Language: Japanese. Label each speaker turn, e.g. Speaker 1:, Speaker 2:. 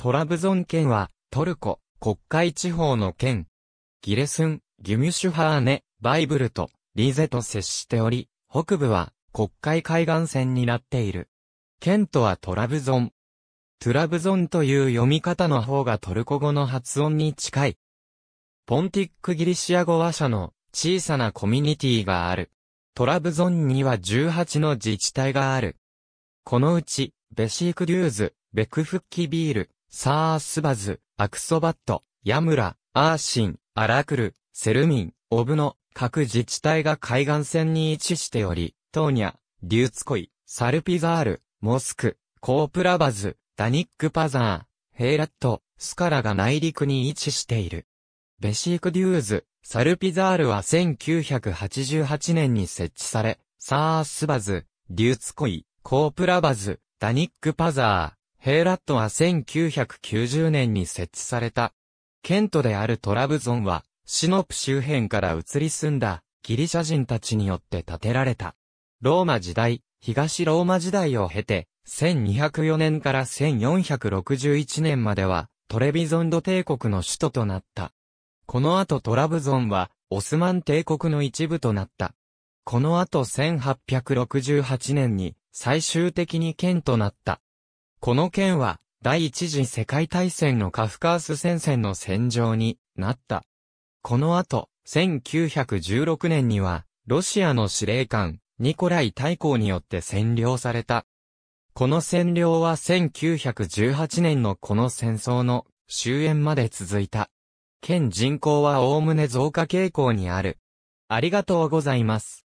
Speaker 1: トラブゾン県は、トルコ、国会地方の県。ギレスン、ギュミュシュハーネ、バイブルと、リゼと接しており、北部は、国会海岸線になっている。県都はトラブゾン。トゥラブゾンという読み方の方がトルコ語の発音に近い。ポンティックギリシア語話者の小さなコミュニティがある。トラブゾンには18の自治体がある。このうち、ベシークデューズ、ベクフッキビール、サースバズ、アクソバット、ヤムラ、アーシン、アラクル、セルミン、オブの各自治体が海岸線に位置しており、トーニャ、デューツコイ、サルピザール、モスク、コープラバズ、ダニックパザー、ヘイラット、スカラが内陸に位置している。ベシークデューズ、サルピザールは1988年に設置され、サースバズ、デューツコイ、コープラバズ、ダニックパザー、ヘイラットは1990年に設置された。県都であるトラブゾンは、シノプ周辺から移り住んだギリシャ人たちによって建てられた。ローマ時代、東ローマ時代を経て、1204年から1461年までは、トレビゾンド帝国の首都となった。この後トラブゾンは、オスマン帝国の一部となった。この後1868年に、最終的に県となった。この県は、第一次世界大戦のカフカース戦線の戦場になった。この後、1916年には、ロシアの司令官、ニコライ大公によって占領された。この占領は1918年のこの戦争の終焉まで続いた。県人口は概ね増加傾向にある。ありがとうございます。